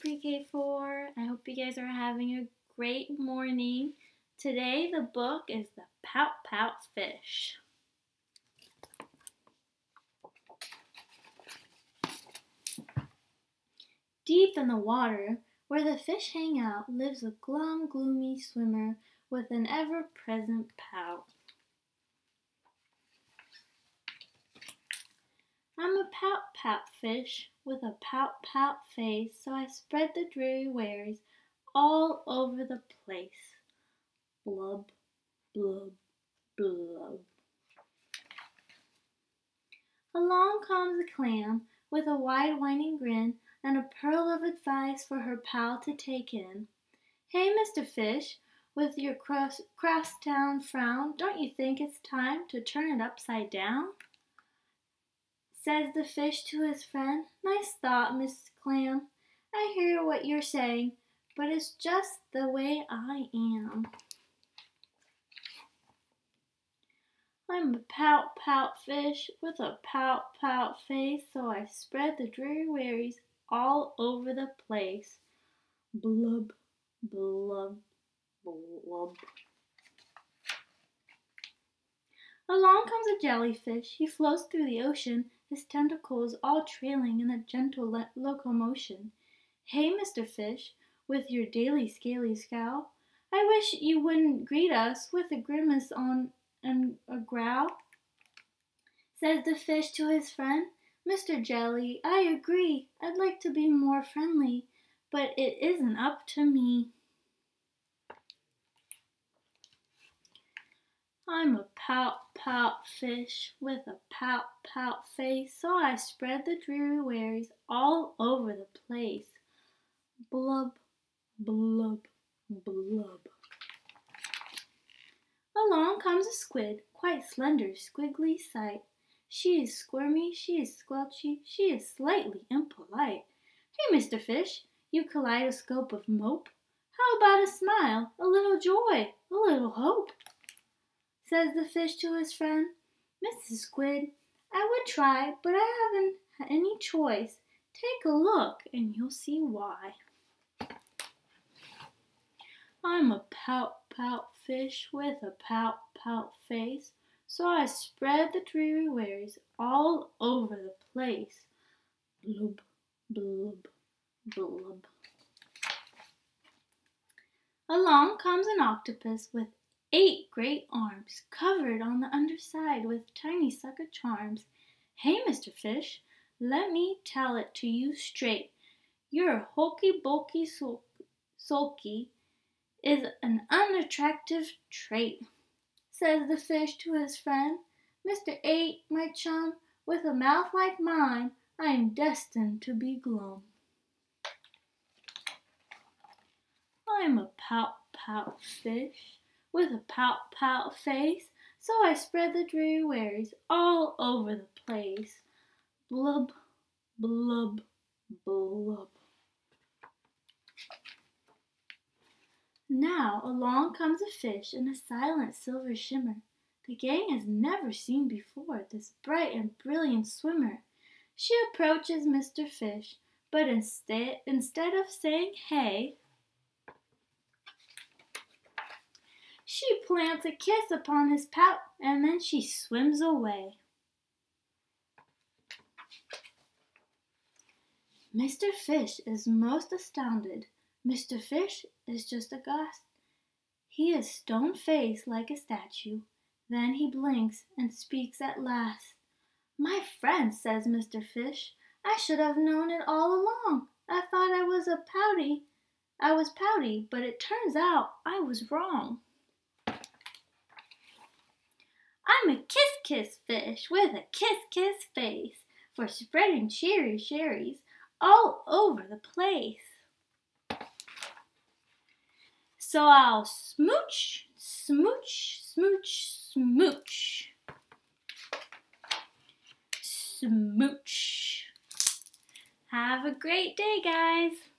Pre-K4. I hope you guys are having a great morning. Today the book is The Pout Pout Fish. Deep in the water, where the fish hang out, lives a glum, gloomy swimmer with an ever-present pout. I'm a pout pout fish with a pout pout face, so I spread the dreary wares all over the place. Blub, blub, blub. Along comes a clam with a wide whining grin and a pearl of advice for her pal to take in. Hey, Mr. Fish, with your cross, cross town frown, don't you think it's time to turn it upside down? Says the fish to his friend, Nice thought, Miss Clam. I hear what you're saying, but it's just the way I am. I'm a pout pout fish with a pout pout face, so I spread the dreary wearies all over the place. Blub, blub, blub. Along comes a jellyfish. He floats through the ocean his tentacles all trailing in a gentle locomotion. Hey, Mr. Fish, with your daily scaly scowl, I wish you wouldn't greet us with a grimace on and a growl. Says the fish to his friend, Mr. Jelly, I agree, I'd like to be more friendly, but it isn't up to me. I'm a pout pout fish with a pout pout face, so I spread the dreary all over the place. Blub, blub, blub. Along comes a squid, quite slender, squiggly sight. She is squirmy, she is squelchy, she is slightly impolite. Hey, Mr. Fish, you kaleidoscope of mope, how about a smile, a little joy, a little hope? Says the fish to his friend. Mrs. Squid, I would try, but I haven't any choice. Take a look and you'll see why. I'm a pout pout fish with a pout pout face, so I spread the dreary all over the place. Blub, blub, blub. Along comes an octopus with eight great arms, covered on the underside with tiny sucker charms. Hey, Mr. Fish, let me tell it to you straight. Your hulky bulky sul- sulky is an unattractive trait, says the fish to his friend. Mr. Eight, my chum, with a mouth like mine, I am destined to be glum. I'm a pout pout fish with a pout pout face, so I spread the dreary wares all over the place. Blub, blub, blub. Now along comes a fish in a silent silver shimmer. The gang has never seen before this bright and brilliant swimmer. She approaches Mr. Fish, but instead, instead of saying hey, She plants a kiss upon his pout, and then she swims away. Mr. Fish is most astounded. Mr. Fish is just aghast. He is stone faced like a statue. Then he blinks and speaks at last. My friend, says Mr. Fish, I should have known it all along. I thought I was a pouty. I was pouty, but it turns out I was wrong. I'm a kiss kiss fish with a kiss kiss face for spreading cherry cherries all over the place. So I'll smooch, smooch, smooch, smooch. Smooch. Have a great day, guys.